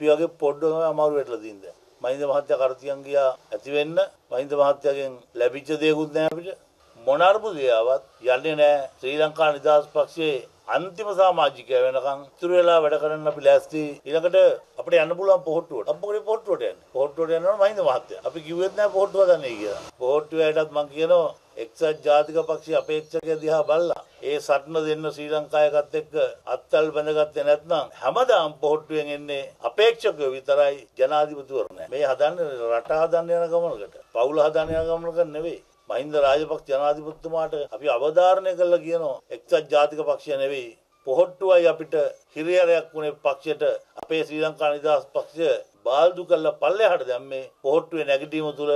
අපි වගේ පොඩ්ඩම අමාරු වෙట్లా තින්ද. මහින්ද මහත්තයා කරතියන් ගියා ඇති වෙන්න මහින්ද මහත්තයාගෙන් ලැබිච්ච දේකුත් නෑ අපිට. මොන අර්බුදයවත් යන්නේ නෑ ශ්‍රී ලංකා නිදහස් පක්ෂයේ අන්තිම සමාජිකය වෙනකම් ඉතුරු වෙලා වැඩ කරන්න අපි ලෑස්ති ඊළඟට අපිට යන්න පුළුවන් පොහොට්ටුවට. අපි මොකද පොහොට්ටුවට යන්නේ? පොහොට්ටුවට යනවා මහින්ද මහත්තයා. අපි කිව්වෙත් නෑ පොහොට්ටුව දන්නේ කියලා. පොහොට්ටුවටත් මම කියනවා එක්සත් ජාතික පක්ෂ අපේක්ෂකය දිහා බලලා ඒ සටන දෙන්න ශ්‍රී ලංකාවකත් එක්ක අත්තල් බැඳගත්තේ නැත්නම් හැමදාම පොහොට්ටුවෙන් එන්නේ අපේක්ෂකයෝ විතරයි ජනාධිපතිවරු නෑ. මේ හදන්නේ රට හදන්න යන ගමනකට. පවුල හදන්න යන ගමනකට නෙවෙයි. මහින්ද රාජපක්ෂ ජනාධිපතිතුමාට අපි අවධාරණය කළා කියනවා එක්සත් ජාතික පක්ෂය නෙවෙයි පොහොට්ටුවයි අපිට හිරියරයක් වුණේ පක්ෂයට අපේ ශ්‍රී ලංකා නිදහස් පක්ෂය බාල්දු කල්ලා පල්ලෙහාට දැම්මේ පොහොට්ටුවේ නැගිටීම තුළ